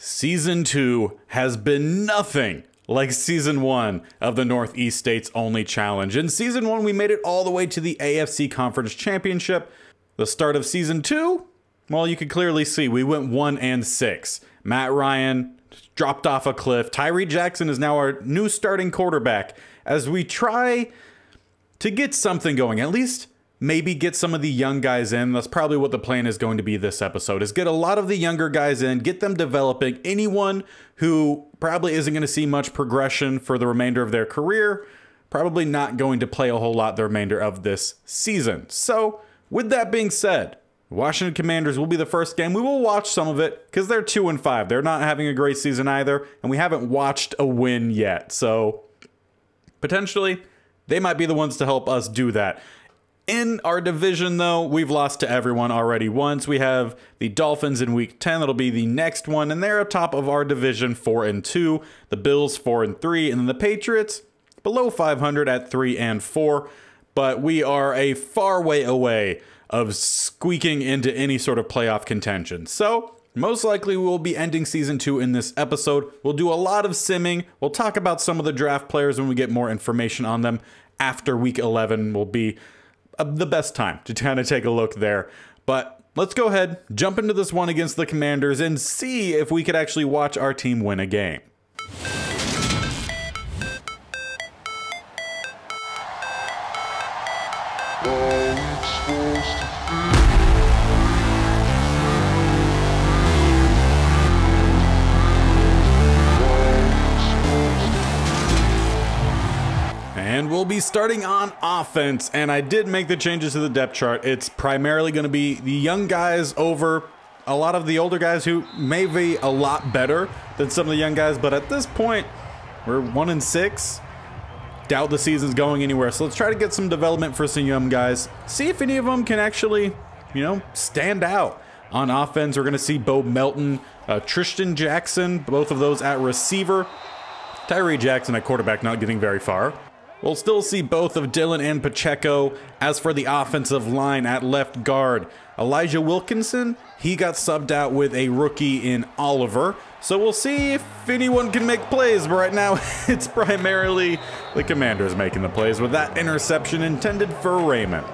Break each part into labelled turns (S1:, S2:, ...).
S1: Season 2 has been nothing like Season 1 of the Northeast States Only Challenge. In Season 1, we made it all the way to the AFC Conference Championship. The start of Season 2, well, you can clearly see we went 1 and 6. Matt Ryan dropped off a cliff. Tyree Jackson is now our new starting quarterback as we try to get something going, at least maybe get some of the young guys in. That's probably what the plan is going to be this episode is get a lot of the younger guys in, get them developing. Anyone who probably isn't going to see much progression for the remainder of their career, probably not going to play a whole lot the remainder of this season. So, with that being said, Washington Commanders will be the first game. We will watch some of it because they're 2 and 5. They're not having a great season either, and we haven't watched a win yet. So, potentially they might be the ones to help us do that. In our division, though, we've lost to everyone already once. We have the Dolphins in week 10. That'll be the next one, and they're atop of our division 4 and 2. The Bills 4 and 3, and then the Patriots below 500 at 3 and 4. But we are a far way away of squeaking into any sort of playoff contention. So, most likely we will be ending season 2 in this episode. We'll do a lot of simming. We'll talk about some of the draft players when we get more information on them after week 11 we'll be Uh, the best time to kind of take a look there. But let's go ahead, jump into this one against the Commanders, and see if we could actually watch our team win a game. Starting on offense. And I did make the changes to the depth chart. It's primarily going to be the young guys over a lot of the older guys who may be a lot better than some of the young guys. But at this point, we're one and six. Doubt the season's going anywhere. So let's try to get some development for some young guys. See if any of them can actually, you know, stand out. On offense, we're going to see Bo Melton, uh, Tristan Jackson, both of those at receiver. Tyree Jackson at quarterback not getting very far. We'll still see both of Dylan and Pacheco. As for the offensive line at left guard, Elijah Wilkinson, he got subbed out with a rookie in Oliver. So we'll see if anyone can make plays, but right now it's primarily the Commanders making the plays with that interception intended for Raymond.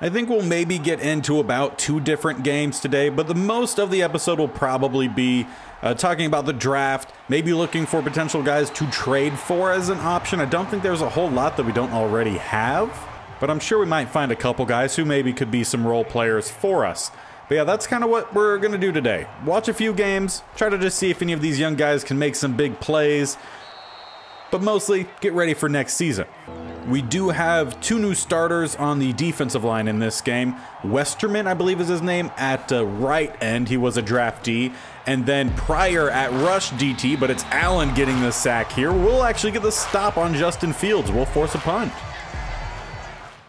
S1: I think we'll maybe get into about two different games today, but the most of the episode will probably be uh, talking about the draft, maybe looking for potential guys to trade for as an option. I don't think there's a whole lot that we don't already have, but I'm sure we might find a couple guys who maybe could be some role players for us. But yeah, that's kind of what we're going to do today. Watch a few games, try to just see if any of these young guys can make some big plays, but mostly get ready for next season. We do have two new starters on the defensive line in this game. Westerman, I believe is his name, at uh, right end. He was a draftee. And then Pryor at rush DT, but it's Allen getting the sack here. We'll actually get the stop on Justin Fields. We'll force a punt.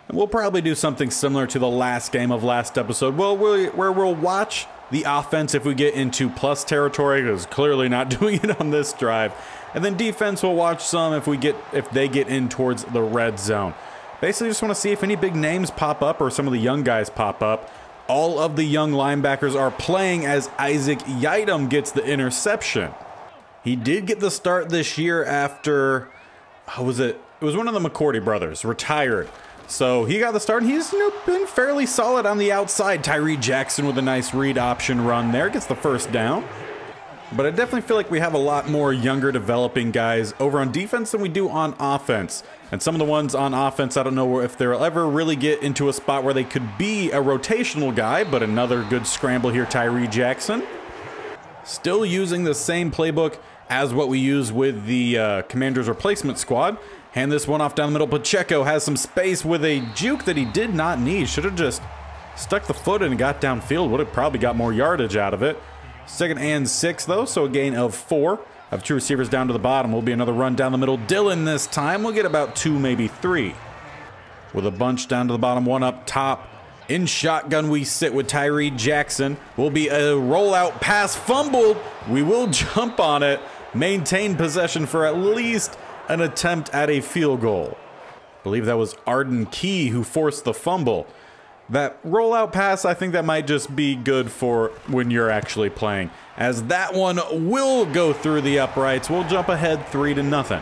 S1: And we'll probably do something similar to the last game of last episode, well, where we'll watch the offense if we get into plus territory, because clearly not doing it on this drive. And then defense will watch some if we get if they get in towards the red zone. Basically, just want to see if any big names pop up or some of the young guys pop up. All of the young linebackers are playing as Isaac Yiadom gets the interception. He did get the start this year after, how was it? It was one of the McCourty brothers, retired. So he got the start, and he's you know, been fairly solid on the outside. Tyree Jackson with a nice read option run there, gets the first down. But I definitely feel like we have a lot more younger developing guys over on defense than we do on offense. And some of the ones on offense, I don't know if they'll ever really get into a spot where they could be a rotational guy, but another good scramble here, Tyree Jackson. Still using the same playbook as what we use with the uh, Commander's replacement squad. Hand this one off down the middle. Pacheco has some space with a juke that he did not need. Should have just stuck the foot and got downfield. Would have probably got more yardage out of it. Second and six, though, so a gain of four. Of two receivers down to the bottom will be another run down the middle. Dylan this time we'll get about two, maybe three. With a bunch down to the bottom, one up top. In shotgun, we sit with Tyree Jackson. Will be a rollout pass fumbled. We will jump on it, maintain possession for at least an attempt at a field goal. I believe that was Arden Key who forced the fumble. That rollout pass, I think that might just be good for when you're actually playing, as that one will go through the uprights. We'll jump ahead three to nothing.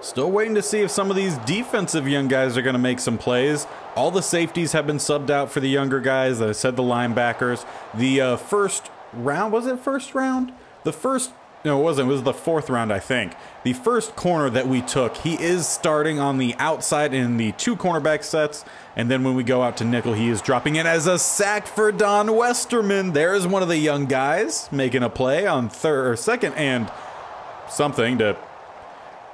S1: Still waiting to see if some of these defensive young guys are going to make some plays. All the safeties have been subbed out for the younger guys. I said the linebackers. The uh, first round, was it first round? The first no, it wasn't. It was the fourth round, I think. The first corner that we took, he is starting on the outside in the two cornerback sets. And then when we go out to nickel, he is dropping in as a sack for Don Westerman. There's one of the young guys making a play on third or second and something to.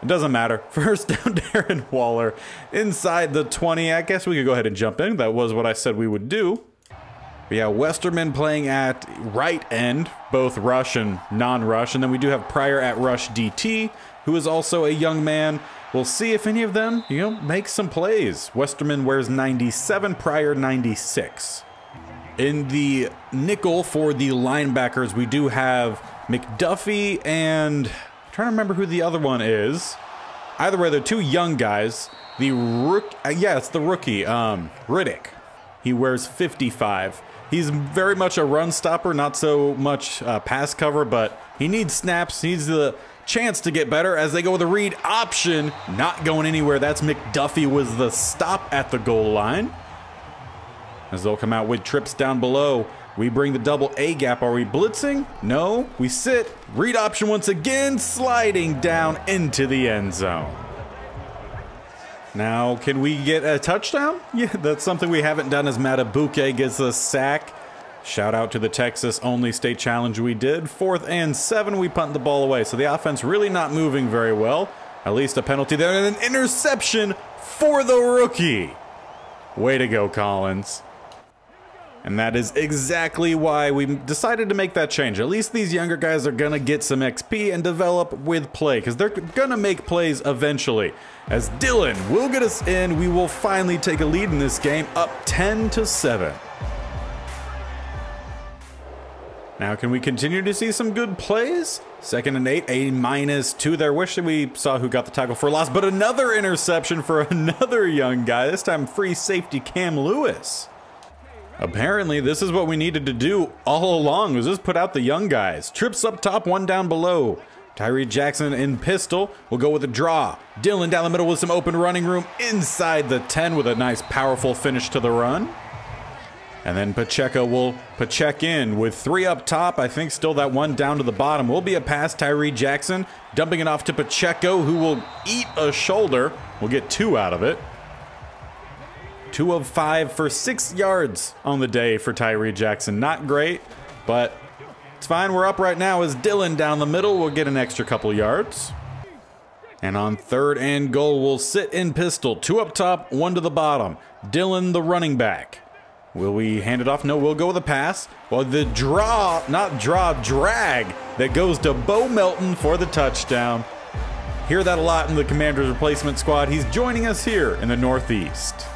S1: It doesn't matter. First down, Darren Waller inside the 20. I guess we could go ahead and jump in. That was what I said we would do. But yeah, Westerman playing at right end, both rush and non-rush. And then we do have Pryor at rush DT, who is also a young man. We'll see if any of them, you know, make some plays. Westerman wears 97, Pryor 96. In the nickel for the linebackers, we do have McDuffie and I'm trying to remember who the other one is. Either way, they're two young guys. The rook, uh, yeah, it's the rookie, um, Riddick. He wears 55. He's very much a run stopper, not so much uh, pass cover, but he needs snaps. He needs the chance to get better as they go with a read option. Not going anywhere. That's McDuffie was the stop at the goal line. As they'll come out with trips down below. We bring the double A gap. Are we blitzing? No. We sit. Read option once again, sliding down into the end zone. Now, can we get a touchdown? Yeah, that's something we haven't done as Madubuike gets a sack. Shout out to the Texas only state challenge we did. Fourth and seven, we punt the ball away. So the offense really not moving very well. At least a penalty there and an interception for the rookie. Way to go, Collins. And that is exactly why we decided to make that change. At least these younger guys are to get some XP and develop with play because they're to make plays eventually. As Dylan will get us in, we will finally take a lead in this game up 10 to 7. Now, can we continue to see some good plays? Second and eight, a minus two there. Wish that we saw who got the tackle for loss, but another interception for another young guy. This time, free safety Cam Lewis. Apparently, this is what we needed to do all along, was just put out the young guys. Trips up top, one down below. Tyree Jackson in pistol will go with a draw. Dylan down the middle with some open running room inside the 10 with a nice powerful finish to the run. And then Pacheco will Pacheco in with three up top. I think still that one down to the bottom will be a pass. Tyree Jackson dumping it off to Pacheco, who will eat a shoulder. We'll get two out of it. Two of five for six yards on the day for Tyree Jackson. Not great, but it's fine. We're up right now as Dylan down the middle We'll get an extra couple yards. And on third and goal, we'll sit in pistol. Two up top, one to the bottom. Dylan, the running back. Will we hand it off? No, we'll go with a pass. Well, the draw, not draw, drag that goes to Bo Melton for the touchdown. Hear that a lot in the Commander's replacement squad. He's joining us here in the Northeast.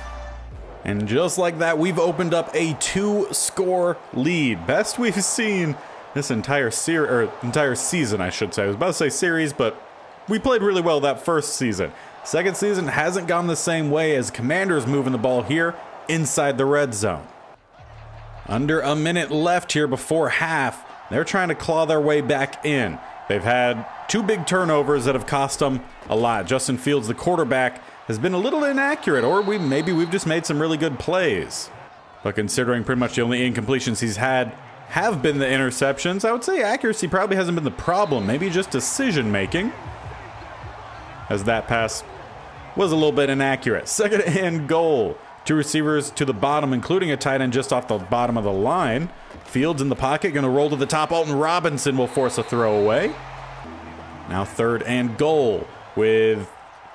S1: And just like that, we've opened up a two-score lead. Best we've seen this entire series, or entire season, I should say. I was about to say series, but we played really well that first season. Second season hasn't gone the same way as Commanders moving the ball here inside the red zone. Under a minute left here before half. They're trying to claw their way back in. They've had two big turnovers that have cost them a lot. Justin Fields, the quarterback, has been a little inaccurate, or we maybe we've just made some really good plays. But considering pretty much the only incompletions he's had have been the interceptions, I would say accuracy probably hasn't been the problem. Maybe just decision making. As that pass was a little bit inaccurate. Second and goal. Two receivers to the bottom, including a tight end just off the bottom of the line. Fields in the pocket, going to roll to the top. Alton Robinson will force a throw away. Now third and goal with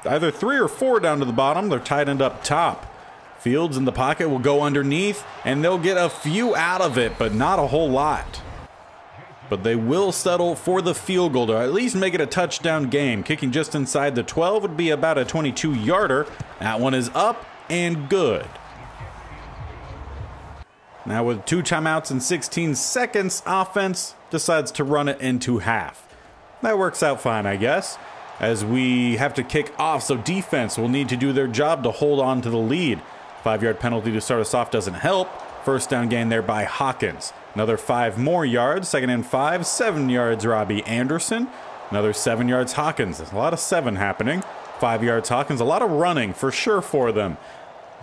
S1: either three or four down to the bottom. They're tightened up top. Fields in the pocket will go underneath, and they'll get a few out of it, but not a whole lot. But they will settle for the field goal to at least make it a touchdown game. Kicking just inside the 12 would be about a 22 yarder. That one is up and good. Now, with two timeouts and 16 seconds, offense decides to run it into half. That works out fine, I guess as we have to kick off. So defense will need to do their job to hold on to the lead. Five yard penalty to start us off doesn't help. First down gain there by Hawkins. Another five more yards. Second and five. Seven yards, Robbie Anderson. Another seven yards, Hawkins. There's A lot of seven happening. Five yards, Hawkins. A lot of running for sure for them.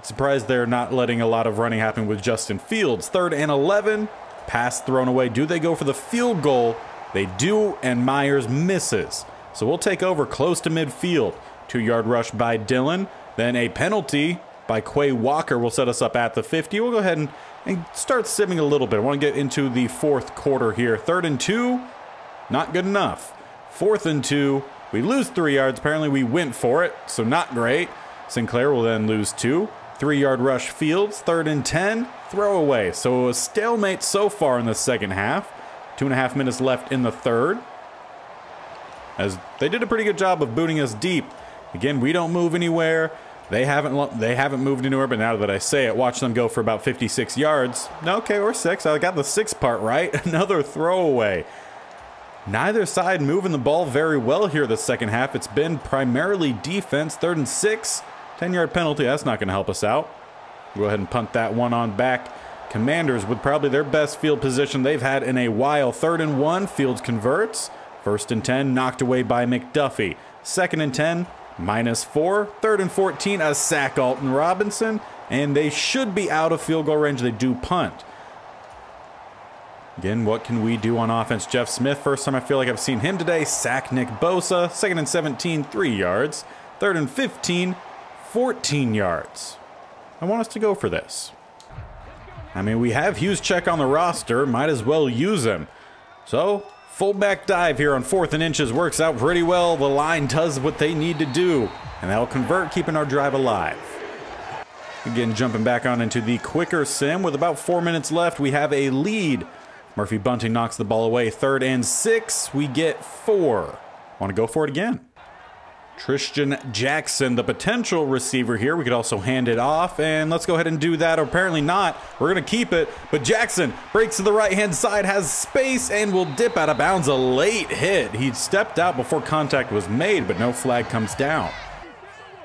S1: Surprised they're not letting a lot of running happen with Justin Fields. Third and 11. Pass thrown away. Do they go for the field goal? They do, and Myers misses. So we'll take over close to midfield. Two yard rush by Dylan. Then a penalty by Quay Walker will set us up at the 50. We'll go ahead and, and start simming a little bit. I want to get into the fourth quarter here. Third and two, not good enough. Fourth and two, we lose three yards. Apparently, we went for it, so not great. Sinclair will then lose two. Three yard rush Fields, third and 10, throwaway. So a stalemate so far in the second half. Two and a half minutes left in the third. As they did a pretty good job of booting us deep. Again, we don't move anywhere. They haven't they haven't moved anywhere, but now that I say it, watch them go for about 56 yards. Okay, or six. I got the six part right. Another throwaway. Neither side moving the ball very well here the second half. It's been primarily defense. Third and six. 10 yard penalty. That's not going to help us out. Go ahead and punt that one on back. Commanders with probably their best field position they've had in a while. Third and one. Fields converts. First and 10. Knocked away by McDuffie. Second and 10 minus four. Third and 14, a sack Alton Robinson, and they should be out of field goal range. They do punt. Again, what can we do on offense? Jeff Smith, first time I feel like I've seen him today. Sack Nick Bosa. Second and 17, three yards. Third and 15, 14 yards. I want us to go for this. I mean, we have Hughes check on the roster. Might as well use him. So, Fullback dive here on fourth and inches works out pretty well. The line does what they need to do, and that'll convert, keeping our drive alive. Again, jumping back on into the quicker sim with about four minutes left. We have a lead. Murphy Bunting knocks the ball away. Third and six. We get four. Want to go for it again? Tristan Jackson, the potential receiver here. We could also hand it off, and let's go ahead and do that. Or apparently not. We're going to keep it, but Jackson breaks to the right-hand side, has space, and will dip out of bounds. A late hit. He stepped out before contact was made, but no flag comes down.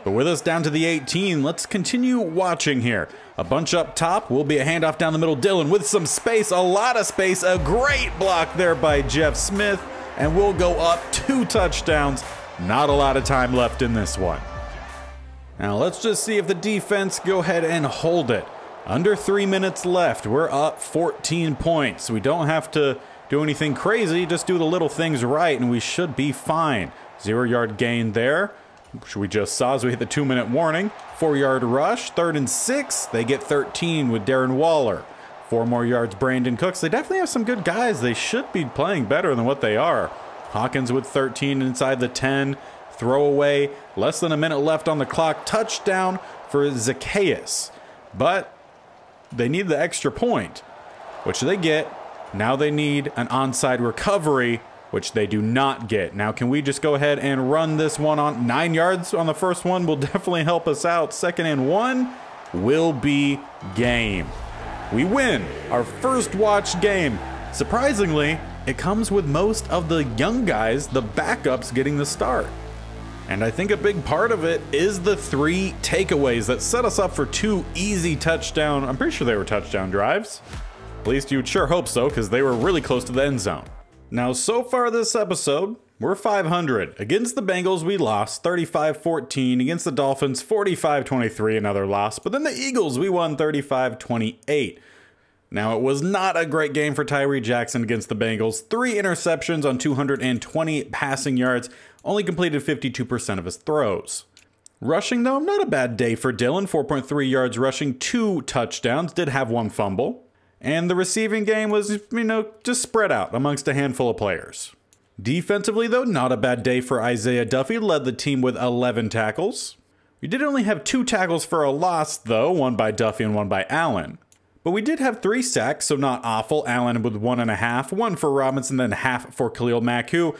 S1: But with us down to the 18, let's continue watching here. A bunch up top will be a handoff down the middle. Dylan with some space, a lot of space. A great block there by Jeff Smith, and we'll go up two touchdowns not a lot of time left in this one. Now let's just see if the defense go ahead and hold it. Under three minutes left. We're up 14 points. We don't have to do anything crazy. Just do the little things right and we should be fine. Zero yard gain there, which we just saw as we hit the two minute warning. Four yard rush. Third and six. They get 13 with Darren Waller. Four more yards, Brandin Cooks. They definitely have some good guys. They should be playing better than what they are. Hawkins with 13 inside the 10. Throwaway. Less than a minute left on the clock. Touchdown for Zacchaeus. But they need the extra point, which they get. Now they need an onside recovery, which they do not get. Now, can we just go ahead and run this one on nine yards on the first one? Will definitely help us out. Second and one will be game. We win our first watch game. Surprisingly, it comes with most of the young guys, the backups, getting the start. And I think a big part of it is the three takeaways that set us up for two easy touchdown. I'm pretty sure they were touchdown drives. At least you'd sure hope so, because they were really close to the end zone. Now, so far this episode, we're 500. Against the Bengals, we lost 35 14. Against the Dolphins, 45 23, another loss. But then the Eagles, we won 35 28. Now, it was not a great game for Tyree Jackson against the Bengals. Three interceptions on 220 passing yards, only completed 52% of his throws. Rushing, though, not a bad day for Dylan. 4.3 yards rushing, two touchdowns, did have one fumble. And the receiving game was, you know, just spread out amongst a handful of players. Defensively, though, not a bad day for Isaiah Duffy, led the team with 11 tackles. We did only have two tackles for a loss, though, one by Duffy and one by Allen. But we did have three sacks, so not awful. Allen with one and a half, one for Robinson, then half for Khalil Mack, who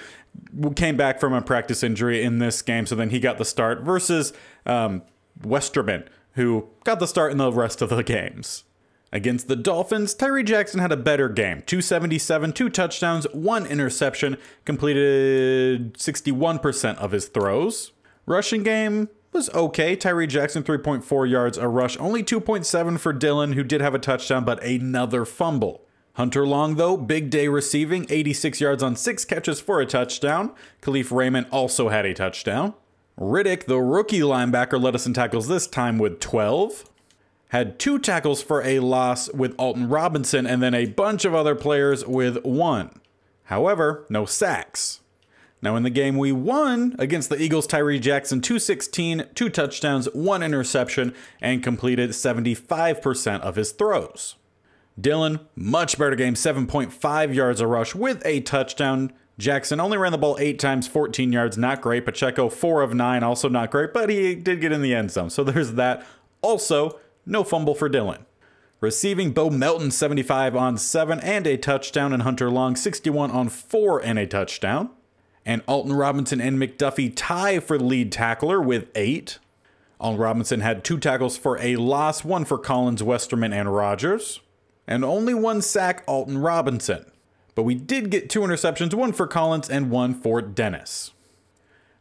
S1: came back from a practice injury in this game, so then he got the start, versus um, Westerman, who got the start in the rest of the games. Against the Dolphins, Tyree Jackson had a better game 277, two touchdowns, one interception, completed 61% of his throws. Rushing game, was okay. Tyree Jackson, 3.4 yards a rush, only 2.7 for Dylan, who did have a touchdown, but another fumble. Hunter Long, though, big day receiving, 86 yards on six catches for a touchdown. Kalif Raymond also had a touchdown. Riddick, the rookie linebacker, led us in tackles this time with 12. Had two tackles for a loss with Alton Robinson, and then a bunch of other players with one. However, no sacks. Now, in the game we won against the Eagles, Tyree Jackson 216, two touchdowns, one interception, and completed 75% of his throws. Dylan, much better game, 7.5 yards a rush with a touchdown. Jackson only ran the ball eight times, 14 yards, not great. Pacheco, four of nine, also not great, but he did get in the end zone. So there's that. Also, no fumble for Dylan. Receiving Bo Melton, 75 on seven and a touchdown, and Hunter Long, 61 on four and a touchdown. And Alton Robinson and McDuffie tie for lead tackler with eight. Alton Robinson had two tackles for a loss, one for Collins, Westerman, and Rogers and only one sack Alton Robinson. But we did get two interceptions, one for Collins and one for Dennis.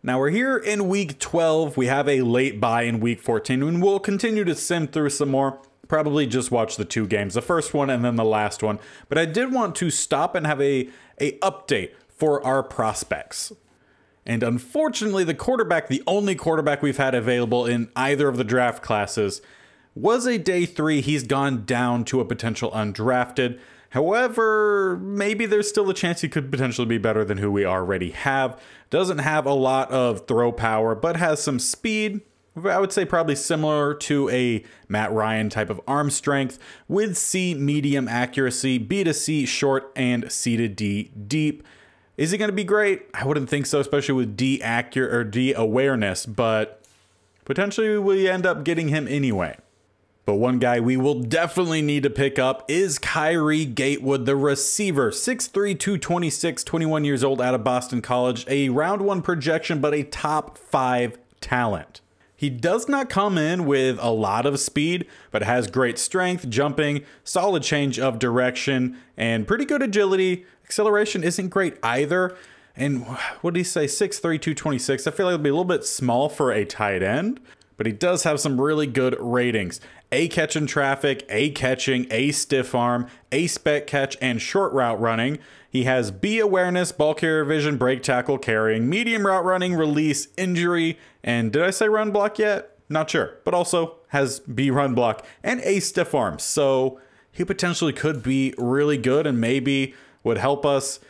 S1: Now we're here in week 12. We have a late bye in week 14, and we'll continue to sim through some more. Probably just watch the two games, the first one and then the last one. But I did want to stop and have a, a update for our prospects. And unfortunately, the quarterback, the only quarterback we've had available in either of the draft classes, was a day three. He's gone down to a potential undrafted. However, maybe there's still a chance he could potentially be better than who we already have. Doesn't have a lot of throw power, but has some speed. I would say probably similar to a Matt Ryan type of arm strength with C medium accuracy, B to C short, and C to D deep. Is it going to be great? I wouldn't think so, especially with D accurate or D awareness, but potentially we end up getting him anyway. But one guy we will definitely need to pick up is Kyrie Gatewood, the receiver. 6'3, 226, 21 years old out of Boston College. A round one projection, but a top five talent. He does not come in with a lot of speed, but has great strength, jumping, solid change of direction, and pretty good agility. Acceleration isn't great either. And what did he say? 6'3, 226. I feel like it'll be a little bit small for a tight end, but he does have some really good ratings. A catch in traffic, A catching, A stiff arm, A spec catch, and short route running. He has B awareness, ball carrier vision, break tackle, carrying, medium route running, release, injury, and did I say run block yet? Not sure, but also has B run block and A stiff arm. So he potentially could be really good and maybe would help us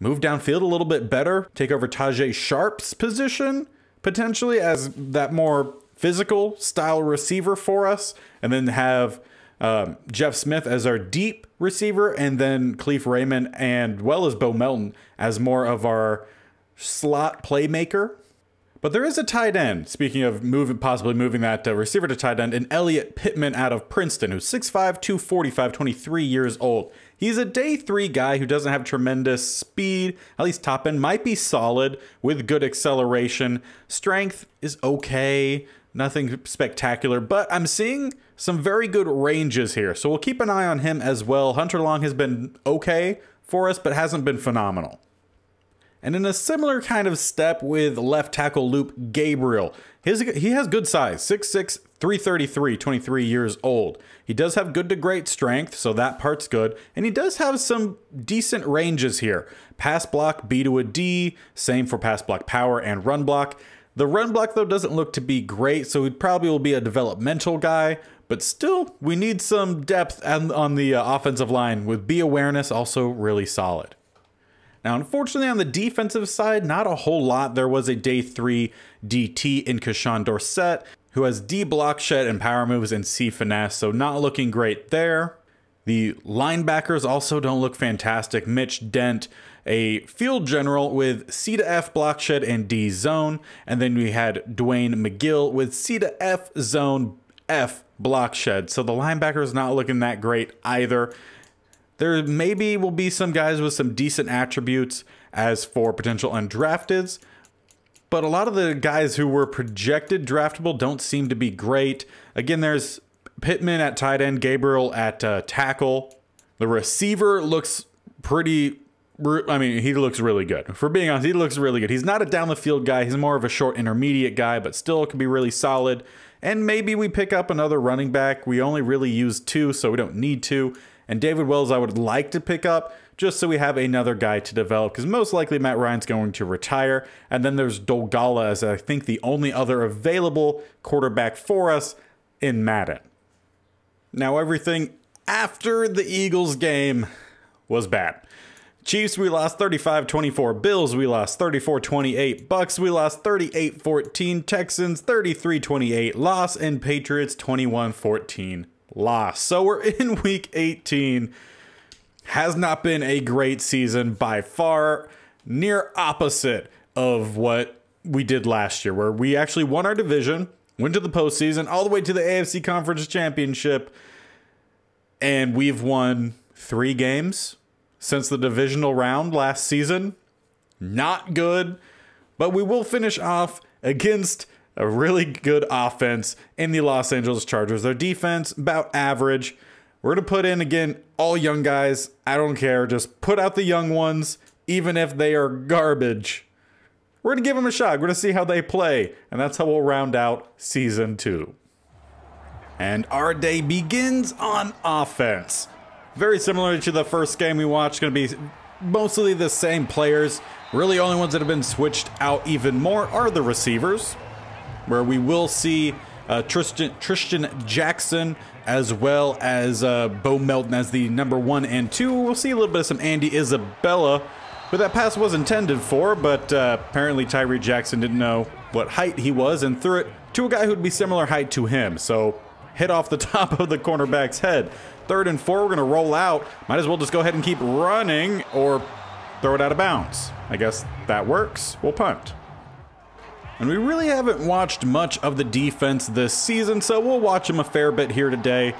S1: move downfield a little bit better, take over Tajae Sharpe's position potentially as that more physical style receiver for us, and then have um, Jeff Smith as our deep receiver, and then Kalif Raymond and well as Bo Melton as more of our slot playmaker. But there is a tight end. Speaking of moving, possibly moving that uh, receiver to tight end, and Elliot Pittman out of Princeton, who's 6'5", 245, 23 years old. He's a day three guy who doesn't have tremendous speed, at least top end, might be solid with good acceleration. Strength is okay nothing spectacular, but I'm seeing some very good ranges here. So we'll keep an eye on him as well. Hunter Long has been okay for us, but hasn't been phenomenal. And in a similar kind of step with left tackle Luke Gabriel, his, he has good size, 6'6", 333, 23 years old. He does have good to great strength, so that part's good. And he does have some decent ranges here. Pass block, B to a D, same for pass block power and run block. The run block, though, doesn't look to be great, so he probably will be a developmental guy, but still, we need some depth on the uh, offensive line, with B awareness also really solid. Now, unfortunately, on the defensive side, not a whole lot. There was a day three DT in Kashawn Dorsett, who has D block shed and power moves and C finesse, so not looking great there. The linebackers also don't look fantastic. Mitch Dent a field general with C to F block shed and D zone. And then we had Dwayne McGill with C to F zone F block shed. So the linebacker is not looking that great either. There maybe will be some guys with some decent attributes as for potential undrafteds, but a lot of the guys who were projected draftable don't seem to be great. Again, there's Pittman at tight end, Gabriel at uh, tackle. The receiver looks pretty I mean, he looks really good. For being honest, he looks really good. He's not a down the field guy. He's more of a short intermediate guy, but still can be really solid. And maybe we pick up another running back. We only really use two, so we don't need to. And David Wells, I would like to pick up just so we have another guy to develop because most likely Matt Ryan's going to retire. And then there's Dolegala as I think the only other available quarterback for us in Madden. Now, everything after the Eagles game was bad. Chiefs, we lost 35 24. Bills, we lost 34 28. Bucks, we lost 38 14. Texans, 33 28. Loss. And Patriots, 21 14. Loss. So we're in week 18. Has not been a great season by far, near opposite of what we did last year, where we actually won our division, went to the postseason, all the way to the AFC Conference Championship, and we've won three games since the divisional round last season. Not good, but we will finish off against a really good offense in the Los Angeles Chargers. Their defense, about average. We're going to put in, again, all young guys. I don't care. Just put out the young ones, even if they are garbage. We're going to give them a shot. We're going to see how they play. And that's how we'll round out season two. And our day begins on offense. Very similar to the first game we watched, going to be mostly the same players. Really, only ones that have been switched out even more are the receivers, where we will see uh, Tristan, Tristan Jackson as well as uh, Bo Melton as the number one and two. We'll see a little bit of some Andy Isabella, but that pass was intended for, but uh, apparently Tyree Jackson didn't know what height he was and threw it to a guy who'd be similar height to him. So hit off the top of the cornerback's head. Third and four, we're going to roll out. Might as well just go ahead and keep running or throw it out of bounds. I guess that works. We'll punt. And we really haven't watched much of the defense this season, so we'll watch them a fair bit here today.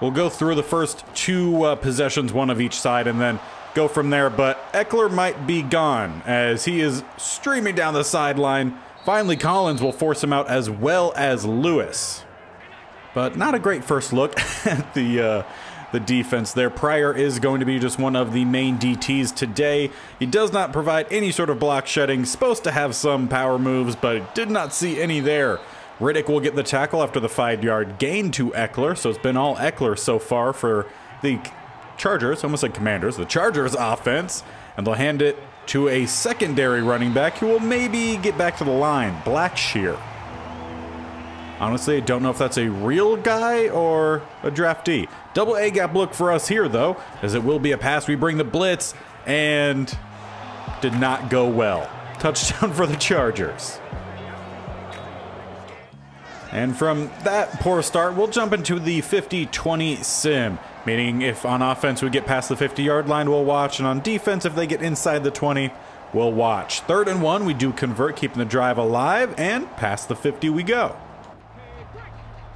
S1: We'll go through the first two uh, possessions, one of each side, and then go from there. But Ekeler might be gone as he is streaming down the sideline. Finally, Collins will force him out as well as Lewis. But not a great first look at the uh, the defense there. Pryor is going to be just one of the main DTs today. He does not provide any sort of block shedding. Supposed to have some power moves, but did not see any there. Riddick will get the tackle after the five-yard gain to Ekeler, so it's been all Ekeler so far for the Chargers, almost like Commanders, the Chargers offense, and they'll hand it to a secondary running back who will maybe get back to the line, Blackshear. Honestly, I don't know if that's a real guy or a draftee. Double A gap look for us here, though, as it will be a pass. We bring the blitz, and did not go well. Touchdown for the Chargers. And from that poor start, we'll jump into the 50-20 sim. Meaning if on offense we get past the 50-yard line, we'll watch. And on defense, if they get inside the 20, we'll watch. Third and one, we do convert, keeping the drive alive. And past the 50 we go.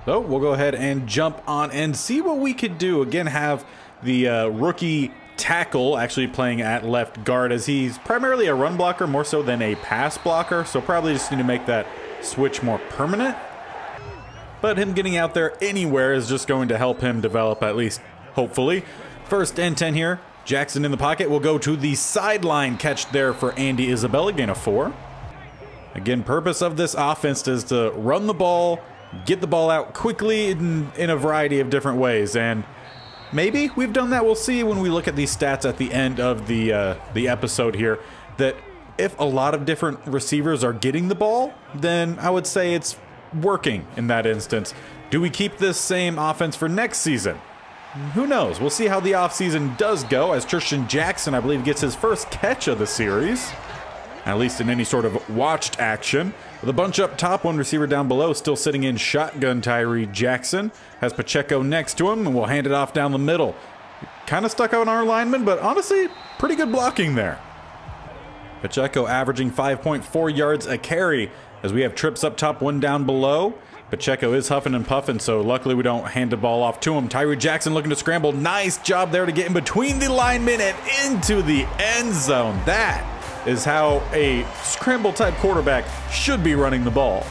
S1: So we'll go ahead and jump on and see what we could do. Again, have the uh, rookie tackle actually playing at left guard as he's primarily a run blocker more so than a pass blocker. So probably just need to make that switch more permanent. But him getting out there anywhere is just going to help him develop at least, hopefully. First and 10 here. Jackson in the pocket will go to the sideline catch there for Andy Isabella, gain of four. Again, purpose of this offense is to run the ball, get the ball out quickly in, in a variety of different ways. And maybe we've done that. We'll see when we look at these stats at the end of the uh, the episode here. That if a lot of different receivers are getting the ball, then I would say it's working in that instance. Do we keep this same offense for next season? Who knows? We'll see how the offseason does go as Tristan Jackson, I believe, gets his first catch of the series at least in any sort of watched action. The bunch up top, one receiver down below, still sitting in shotgun Tyree Jackson. Has Pacheco next to him, and we'll hand it off down the middle. Kind of stuck on our lineman, but honestly, pretty good blocking there. Pacheco averaging 5.4 yards a carry as we have trips up top, one down below. Pacheco is huffing and puffing, so luckily we don't hand the ball off to him. Tyree Jackson looking to scramble. Nice job there to get in between the linemen and into the end zone. That is how a scramble type quarterback should be running the ball.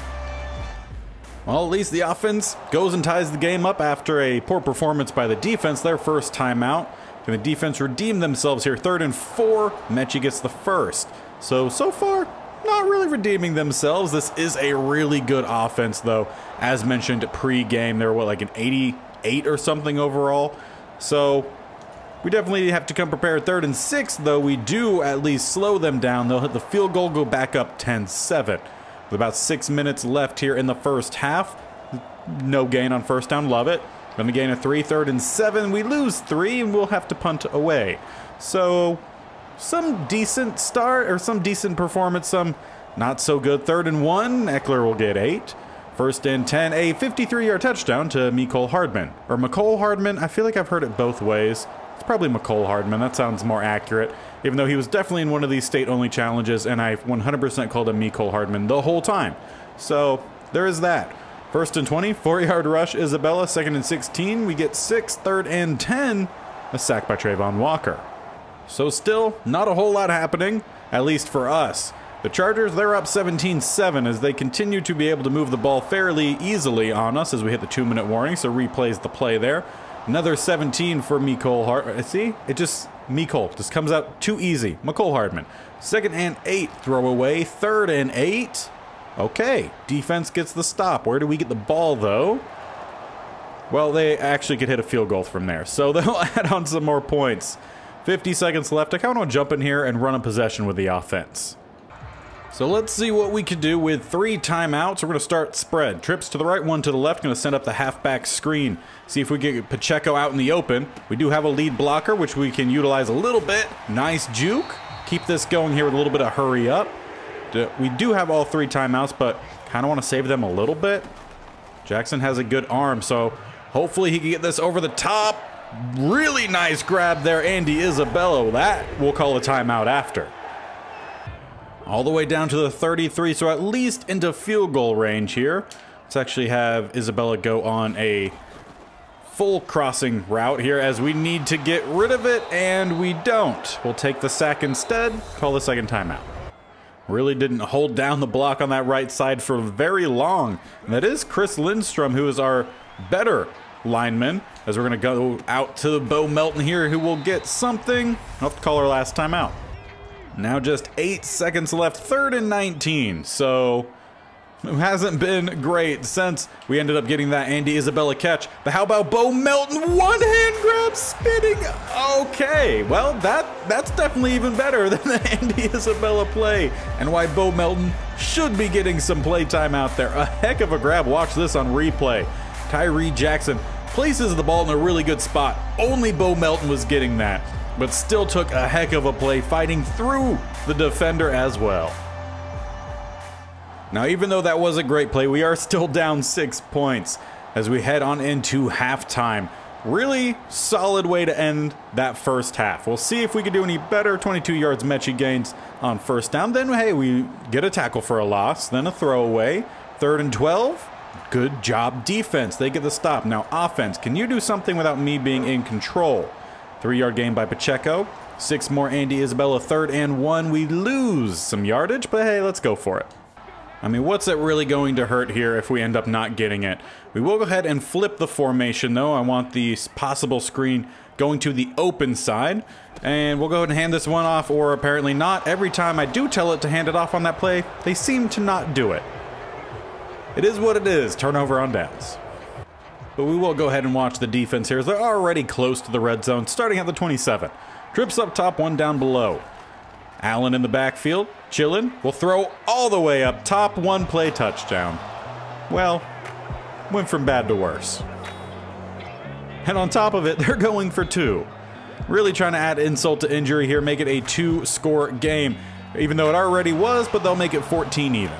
S1: Well, at least the offense goes and ties the game up after a poor performance by the defense, their first timeout. Can the defense redeem themselves here? Third and four. Metchie gets the first. So, so far, not really redeeming themselves. This is a really good offense, though. As mentioned pre-game, they were, what, like an 88 or something overall? So, we definitely have to come prepared. Third and six, though, we do at least slow them down. They'll hit the field goal, go back up 10-7. With about six minutes left here in the first half. No gain on first down. Love it. Then we gain a three, third and seven. We lose three, and we'll have to punt away. So, some decent start or some decent performance, some not so good. Third and one, Ekeler will get eight. First and 10, a 53 yard touchdown to Mecole Hardman. Or McCole Hardman, I feel like I've heard it both ways. It's probably McCole Hardman, that sounds more accurate. Even though he was definitely in one of these state only challenges, and I 100% called him Mecole Hardman the whole time. So there is that. First and 20, four yard rush, Isabella. Second and 16, we get six. Third and 10, a sack by Travon Walker. So still, not a whole lot happening, at least for us. The Chargers, they're up 17-7 as they continue to be able to move the ball fairly easily on us as we hit the two-minute warning, so replays the play there. Another 17 for Hardman. Uh, see? It just, Mecole just comes out too easy. Mecole Hardman. Second and eight, throw away. Third and eight. Okay, defense gets the stop. Where do we get the ball, though? Well, they actually could hit a field goal from there, so they'll add on some more points. 50 seconds left. I kind of want to jump in here and run a possession with the offense. So let's see what we can do with three timeouts. We're going to start spread. Trips to the right, one to the left. Going to send up the halfback screen. See if we get Pacheco out in the open. We do have a lead blocker, which we can utilize a little bit. Nice juke. Keep this going here with a little bit of hurry up. We do have all three timeouts, but kind of want to save them a little bit. Jackson has a good arm, so hopefully he can get this over the top. Really nice grab there, Andy Isabella. That we'll call a timeout after. All the way down to the 33, so at least into field goal range here. Let's actually have Isabella go on a full crossing route here as we need to get rid of it, and we don't. We'll take the sack instead, call the second timeout. Really didn't hold down the block on that right side for very long. And that is Chris Lindstrom, who is our better lineman. As we're going to go out to Bo Melton here, who will get something. I'll have to call our last time out. Now just eight seconds left, third and 19. So it hasn't been great since we ended up getting that Andy Isabella catch. But how about Bo Melton? One hand grab spinning. Okay, well, that that's definitely even better than the Andy Isabella play. And why Bo Melton should be getting some play time out there. A heck of a grab. Watch this on replay. Tyree Jackson places the ball in a really good spot. Only Bo Melton was getting that, but still took a heck of a play fighting through the defender as well. Now, even though that was a great play, we are still down six points as we head on into halftime. Really solid way to end that first half. We'll see if we can do any better. 22 yards Metchie gains on first down. Then, hey, we get a tackle for a loss, then a throwaway. Third and 12. Good job defense. They get the stop. Now, offense, can you do something without me being in control? Three yard gain by Pacheco. Six more Andy Isabella. Third and one. We lose some yardage, but hey, let's go for it. I mean, what's it really going to hurt here if we end up not getting it? We will go ahead and flip the formation, though. I want the possible screen going to the open side. And we'll go ahead and hand this one off, or apparently not. Every time I do tell it to hand it off on that play, they seem to not do it. It is what it is, turnover on downs. But we will go ahead and watch the defense here as they're already close to the red zone, starting at the 27. Trips up top, one down below. Allen in the backfield, chilling, will throw all the way up top, one play touchdown. Well, went from bad to worse. And on top of it, they're going for two. Really trying to add insult to injury here, make it a two score game. Even though it already was, but they'll make it 14 even.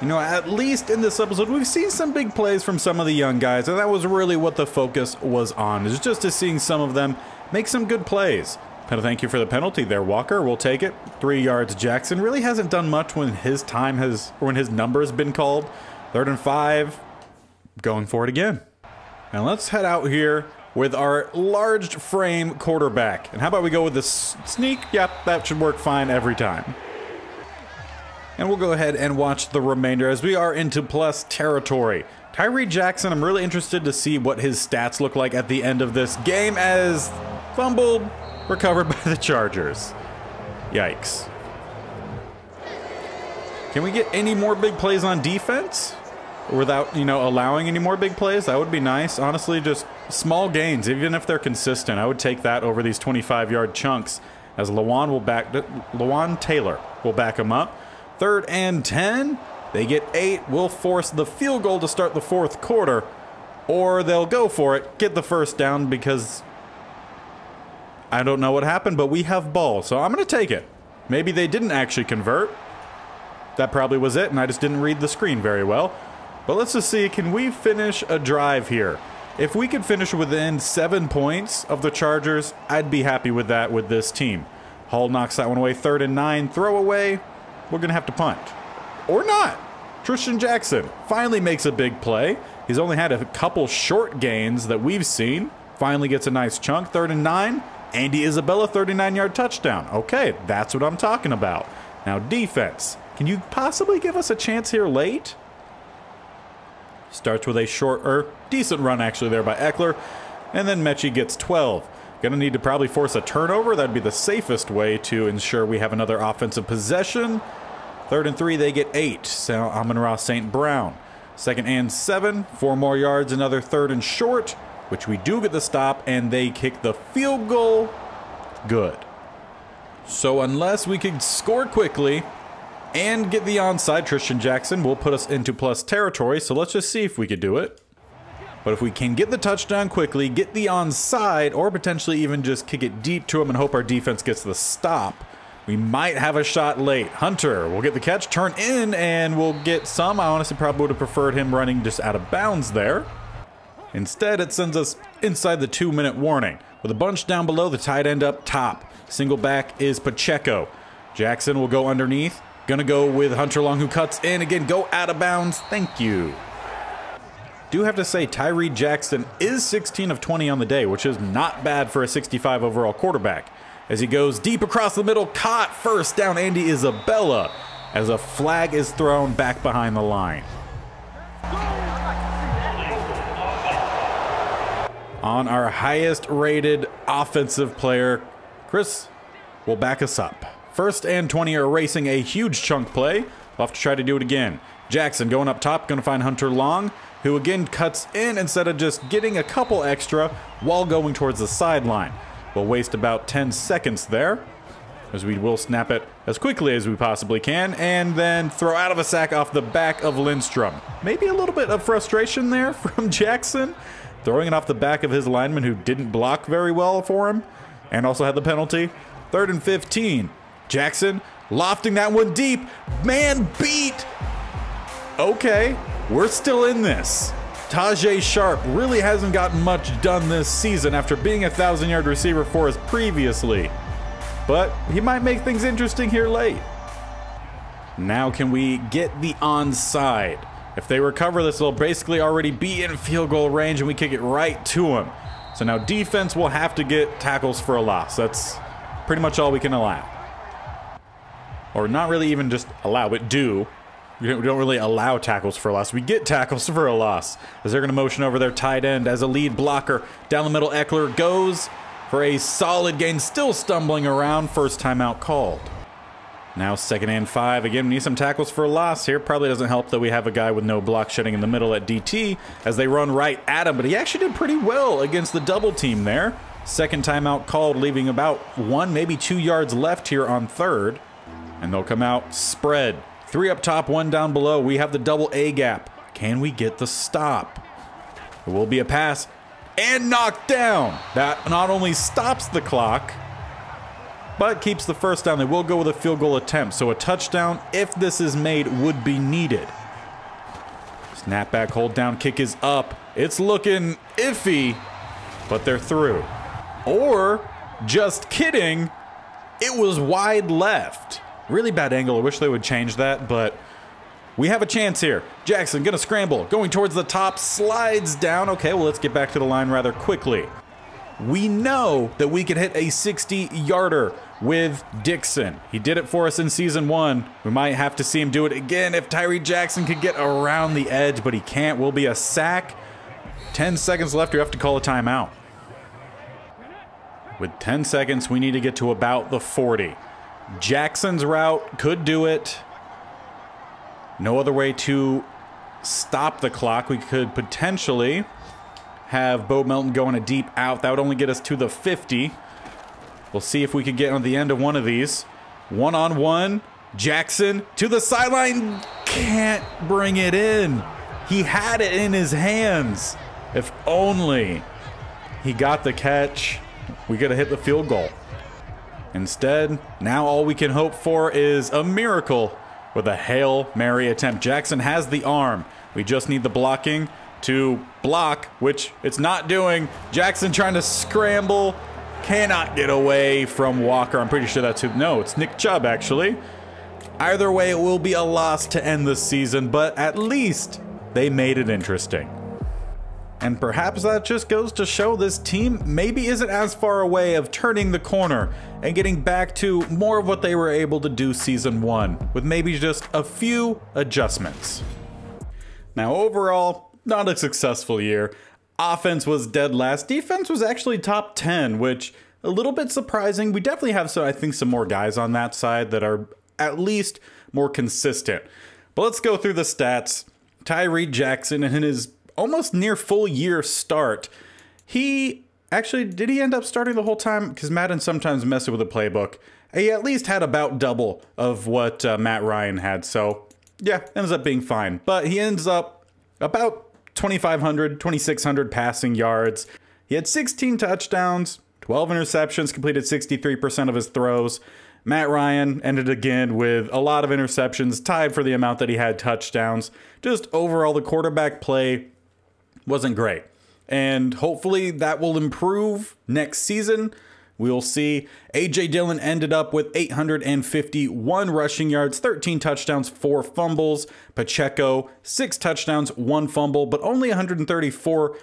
S1: You know, at least in this episode, we've seen some big plays from some of the young guys, and that was really what the focus was on, is just to seeing some of them make some good plays. And thank you for the penalty there, Walker. We'll take it. Three yards. Jackson really hasn't done much when his time has, or when his number has been called. Third and five. Going for it again. And let's head out here with our large frame quarterback. And how about we go with the sneak? Yep, that should work fine every time. And we'll go ahead and watch the remainder as we are into plus territory. Tyree Jackson, I'm really interested to see what his stats look like at the end of this game as fumbled, recovered by the Chargers. Yikes. Can we get any more big plays on defense? Without, you know, allowing any more big plays? That would be nice. Honestly, just small gains, even if they're consistent. I would take that over these 25-yard chunks as Lawan will back Lawan Taylor will back him up. Third and 10. They get eight. We'll force the field goal to start the fourth quarter. Or they'll go for it, get the first down because I don't know what happened, but we have ball. So I'm going to take it. Maybe they didn't actually convert. That probably was it, and I just didn't read the screen very well. But let's just see, can we finish a drive here? If we could finish within seven points of the Chargers, I'd be happy with that with this team. Hall knocks that one away. Third and nine. Throw away. We're going to have to punt. Or not. Tristan Jackson finally makes a big play. He's only had a couple short gains that we've seen. Finally gets a nice chunk. Third and nine. Andy Isabella, 39 yard touchdown. Okay, that's what I'm talking about. Now, defense. Can you possibly give us a chance here late? Starts with a short, or decent run actually there by Ekeler. And then Metchie gets 12. Gonna need to probably force a turnover. That'd be the safest way to ensure we have another offensive possession. Third and three, they get eight. So Amon-Ra St. Brown. Second and seven, four more yards, another third and short, which we do get the stop, and they kick the field goal. Good. So unless we can score quickly and get the onside, Tristan Jackson will put us into plus territory. So let's just see if we could do it. But if we can get the touchdown quickly, get the onside, or potentially even just kick it deep to him and hope our defense gets the stop, we might have a shot late. Hunter will get the catch, turn in, and we'll get some. I honestly probably would have preferred him running just out of bounds there. Instead, it sends us inside the two minute warning. With a bunch down below, the tight end up top. Single back is Pacheco. Jackson will go underneath. Gonna go with Hunter Long, who cuts in. Again, go out of bounds. Thank you do have to say Tyree Jackson is 16 of 20 on the day, which is not bad for a 65 overall quarterback. As he goes deep across the middle, caught first down Andy Isabella as a flag is thrown back behind the line. On our highest rated offensive player, Chris will back us up. First and 20 are racing a huge chunk play. We'll have to try to do it again. Jackson going up top, going to find Hunter Long who again cuts in instead of just getting a couple extra while going towards the sideline. We'll waste about 10 seconds there, as we will snap it as quickly as we possibly can, and then throw out of a sack off the back of Lindstrom. Maybe a little bit of frustration there from Jackson, throwing it off the back of his lineman who didn't block very well for him, and also had the penalty. Third and 15. Jackson lofting that one deep. Man beat. Okay, we're still in this. Tajae Sharpe really hasn't gotten much done this season after being a thousand yard receiver for us previously. But he might make things interesting here late. Now, can we get the onside? If they recover this, they'll basically already be in field goal range and we kick it right to him. So now defense will have to get tackles for a loss. That's pretty much all we can allow. Or not really even just allow, but do. We don't, really allow tackles for a loss. We get tackles for a loss. As they're going to motion over their tight end as a lead blocker. Down the middle, Ekeler goes for a solid gain. Still stumbling around. First timeout called. Now second and five. Again, we need some tackles for a loss here. Probably doesn't help that we have a guy with no block shedding in the middle at DT as they run right at him. But he actually did pretty well against the double team there. Second timeout called, leaving about one, maybe two yards left here on third. And they'll come out spread. Three up top, one down below. We have the double A gap. Can we get the stop? It will be a pass and knocked down. That not only stops the clock, but keeps the first down. They will go with a field goal attempt. So a touchdown, if this is made, would be needed. Snap back, hold down, kick is up. It's looking iffy, but they're through. Or, just kidding, it was wide left. Really bad angle. I wish they would change that, but we have a chance here. Jackson gonna scramble, going towards the top, slides down. Okay, well, let's get back to the line rather quickly. we know that we could hit a 60 yarder with Dixon. He did it for us in season one. We might have to see him do it again if Tyree Jackson could get around the edge, but he can't. Will be a sack. 10 seconds left. We have to call a timeout. With 10 seconds, we need to get to about the 40. Jackson's route could do it. No other way to stop the clock. We could potentially have Bo Melton going a deep out. That would only get us to the 50. We'll see if we can get on the end of one of these. One on one. Jackson to the sideline. Can't bring it in. He had it in his hands. If only he got the catch, we could have hit the field goal. Instead, now all we can hope for is a miracle with a Hail Mary attempt. Jackson has the arm. We just need the blocking to block, which it's not doing. Jackson trying to scramble, cannot get away from Walker. I'm pretty sure that's who. No, it's Nick Chubb, actually. Either way, it will be a loss to end the season, but at least they made it interesting. And perhaps that just goes to show this team maybe isn't as far away of turning the corner and getting back to more of what they were able to do season one, with maybe just a few adjustments. Now, overall, not a successful year. Offense was dead last. Defense was actually top 10, which a little bit surprising. We definitely have some, I think some more guys on that side that are at least more consistent. But let's go through the stats. Tyree Jackson in his almost near full year start, he actually did he end up starting the whole time? Because Madden sometimes messes with the playbook. He at least had about double of what uh, Matt Ryan had. So yeah, ends up being fine. But he ends up about 2,500, 2,600 passing yards. He had 16 touchdowns, 12 interceptions, completed 63% of his throws. Matt Ryan ended again with a lot of interceptions, tied for the amount that he had touchdowns. Just overall, the quarterback play wasn't great. And hopefully that will improve next season. We'll see. AJ Dillon ended up with 851 rushing yards, 13 touchdowns, 4 fumbles. Pacheco, 6 touchdowns, 1 fumble, but only 134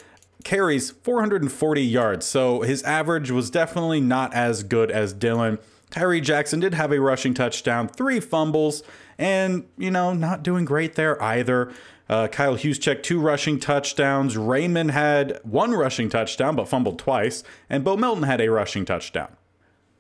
S1: carries, 440 yards. So his average was definitely not as good as Dillon. Tyree Jackson did have a rushing touchdown, 3 fumbles, and, you know, not doing great there either. Uh, Kyle Juszczyk, two rushing touchdowns. Raymond had one rushing touchdown, but fumbled twice. And Bo Melton had a rushing touchdown.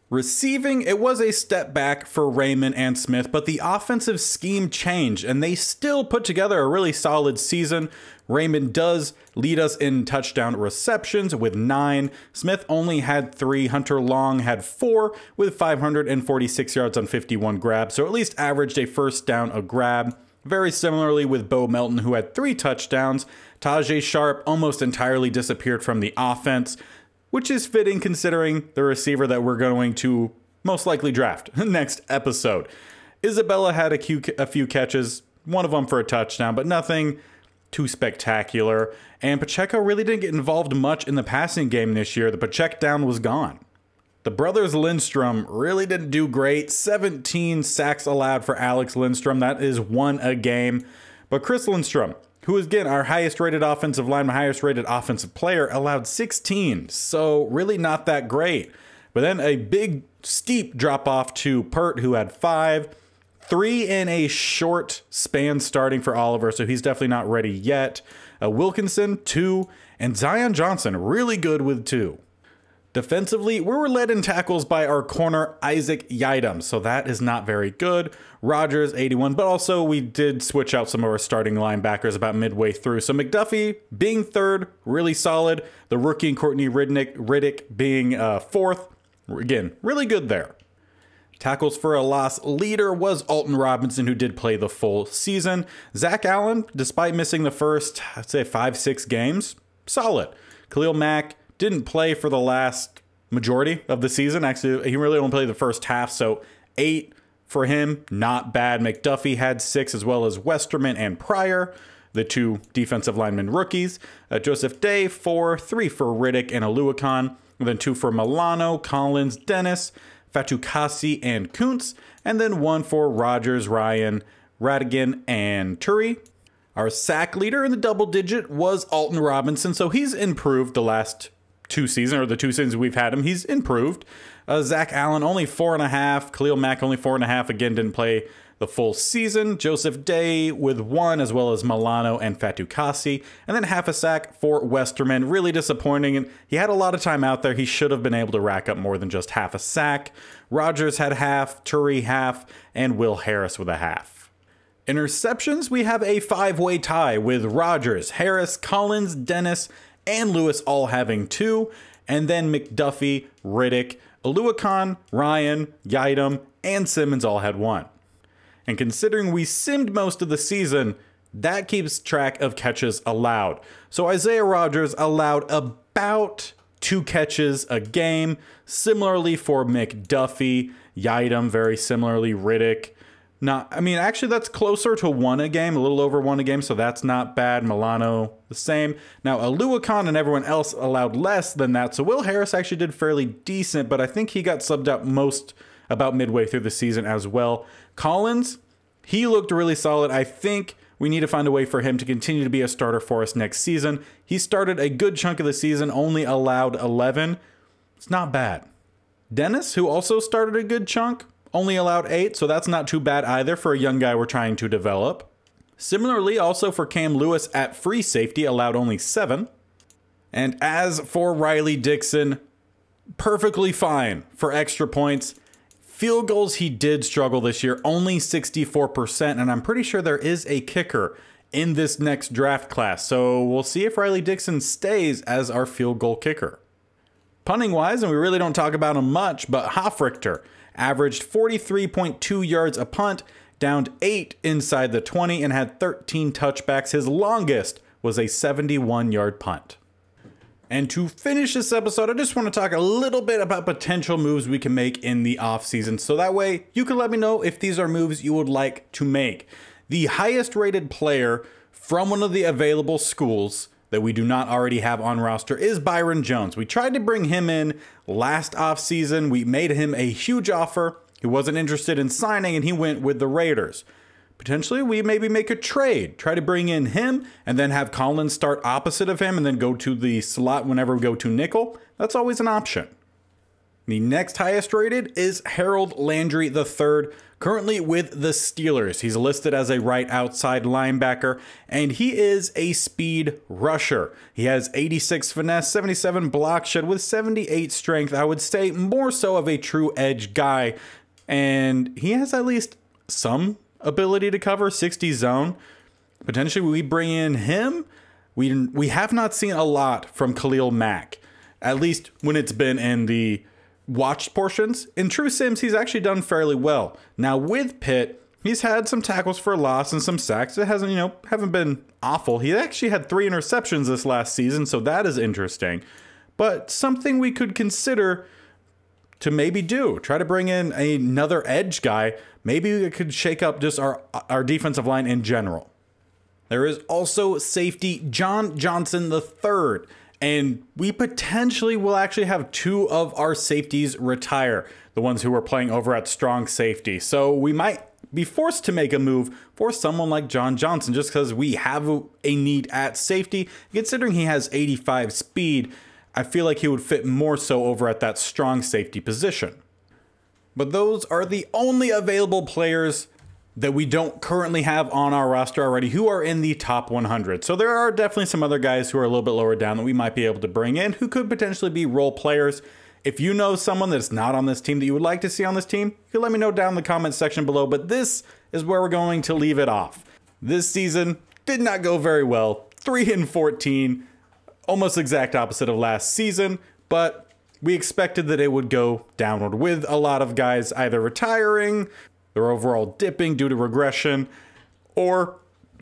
S1: Receiving, it was a step back for Raymond and Smith, but the offensive scheme changed and they still put together a really solid season. Raymond does lead us in touchdown receptions with nine. Smith only had three. Hunter Long had four with 546 yards on 51 grabs, so at least averaged a first down a grab. Very similarly with Bo Melton, who had three touchdowns, Tajae Sharpe almost entirely disappeared from the offense, which is fitting considering the receiver that we're going to most likely draft next episode. Isabella had a few, a few catches, one of them for a touchdown, but nothing too spectacular. And Pacheco really didn't get involved much in the passing game this year. The Pacheco down was gone. The brothers Lindstrom really didn't do great. 17 sacks allowed for Alex Lindstrom. That is one a game. But Chris Lindstrom, who is again our highest rated offensive lineman, highest rated offensive player, allowed 16. So really not that great. But then a big steep drop off to Pert, who had five. Three in a short span starting for Oliver, so he's definitely not ready yet. Uh, Wilkinson, two. And Zion Johnson, really good with two. Defensively, we were led in tackles by our corner Isaac Yiadom, so that is not very good. Rogers 81, but also we did switch out some of our starting linebackers about midway through. So McDuffie being third, really solid. The rookie Courtney Riddick, Riddick being uh, fourth, again, really good there. Tackles for a loss leader was Alton Robinson, who did play the full season. Zach Allen, despite missing the first, I'd say five, six games, solid. Khalil Mack, didn't play for the last majority of the season. Actually, he really only played the first half, so eight for him, not bad. McDuffie had six, as well as Westerman and Pryor, the two defensive lineman rookies. Uh, Joseph Day, four, three for Riddick and and then two for Milano, Collins, Dennis, Fatukasi, and Kuntz, and then one for Rogers, Ryan, Radigan, and Turi. Our sack leader in the double digit was Alton Robinson, so he's improved the last two seasons or the two seasons we've had him, he's improved. Uh, Zach Allen only four and a half. Khalil Mack only four and a half. Again, didn't play the full season. Joseph Day with one, as well as Milano and Fatukasi. And then half a sack for Westerman. Really disappointing. And he had a lot of time out there. He should have been able to rack up more than just half a sack. Rogers had half, Turi half, and Will Harris with a half. Interceptions, we have a five way tie with Rogers, Harris, Collins, Dennis, and Lewis all having two. And then McDuffie, Riddick, Oluokun, Ryan, Yiadom, and Simmons all had one. And considering we simmed most of the season, that keeps track of catches allowed. So Isaiah Rogers allowed about two catches a game. Similarly for McDuffie, Yiadom, very similarly, Riddick. Not, I mean, actually, that's closer to one a game, a little over one a game, so that's not bad. Milano, the same. Now, Oluokun and everyone else allowed less than that, so Will Harris actually did fairly decent, but I think he got subbed out most about midway through the season as well. Collins, he looked really solid. I think we need to find a way for him to continue to be a starter for us next season. He started a good chunk of the season, only allowed 11. It's not bad. Dennis, who also started a good chunk, only allowed 8, so that's not too bad either for a young guy we're trying to develop. Similarly, also for Cam Lewis at free safety, allowed only 7. And as for Riley Dixon, perfectly fine for extra points. Field goals, he did struggle this year, only 64%, and I'm pretty sure there is a kicker in this next draft class. So we'll see if Riley Dixon stays as our field goal kicker. Punting wise, and we really don't talk about him much, but Hofrichter averaged 43.2 yards a punt, downed 8 inside the 20, and had 13 touchbacks. His longest was a 71 yard punt. And to finish this episode, I just want to talk a little bit about potential moves we can make in the offseason. So that way you can let me know if these are moves you would like to make. The highest rated player from one of the available schools that we do not already have on roster is Byron Jones. We tried to bring him in last offseason. We made him a huge offer. He wasn't interested in signing and he went with the Raiders. Potentially, we maybe make a trade, try to bring in him, and then have Collins start opposite of him and then go to the slot whenever we go to nickel. That's always an option. The next highest rated is Harold Landry III, currently with the Steelers. He's listed as a right outside linebacker, and he is a speed rusher. He has 86 finesse, 77 block shed with 78 strength. I would say more so of a true edge guy, and he has at least some ability to cover 60 zone. Potentially, we bring in him. We we have not seen a lot from Khalil Mack, at least when it's been in the watched portions. In True Sims, he's actually done fairly well. Now with Pitt, he's had some tackles for a loss and some sacks. It hasn't, you know, haven't been awful. He actually had three interceptions this last season, so that is interesting. But something we could consider to maybe do. Try to bring in another edge guy. Maybe it could shake up just our our defensive line in general. There is also safety John Johnson III. And we potentially will actually have two of our safeties retire, the ones who were playing over at strong safety. So we might be forced to make a move for someone like John Johnson just because we have a need at safety. Considering he has 85 speed, I feel like he would fit more so over at that strong safety position. But those are the only available players that we don't currently have on our roster already who are in the top 100. So there are definitely some other guys who are a little bit lower down that we might be able to bring in who could potentially be role players. If you know someone that's not on this team that you would like to see on this team, you can let me know down in the comments section below. But this is where we're going to leave it off. This season did not go very well. 3 and 14, almost exact opposite of last season, but we expected that it would go downward with a lot of guys either retiring, their overall dipping due to regression, or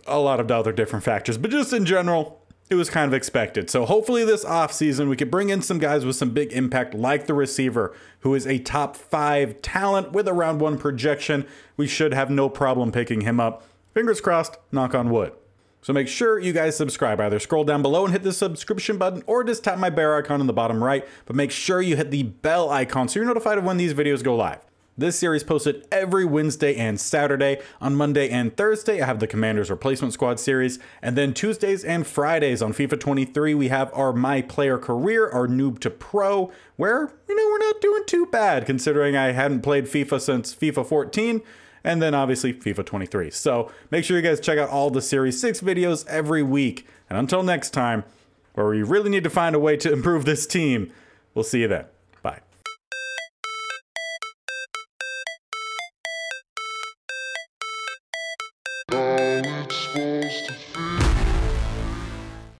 S1: a lot of other different factors. But just in general, it was kind of expected. So hopefully this offseason we could bring in some guys with some big impact like the receiver who is a top 5 talent with a round 1 projection. We should have no problem picking him up. Fingers crossed, knock on wood. So make sure you guys subscribe. Either scroll down below and hit the subscription button or just tap my bear icon in the bottom right. But make sure you hit the bell icon so you're notified of when these videos go live. This series posted every Wednesday and Saturday. On Monday and Thursday, I have the Commanders Replacement Squad series. And then Tuesdays and Fridays on FIFA 23, we have our My Player Career, our Noob to Pro, where, you know, we're not doing too bad considering I hadn't played FIFA since FIFA 14 and then obviously FIFA 23. So make sure you guys check out all the Series 6 videos every week. And until next time, where we really need to find a way to improve this team, we'll see you then.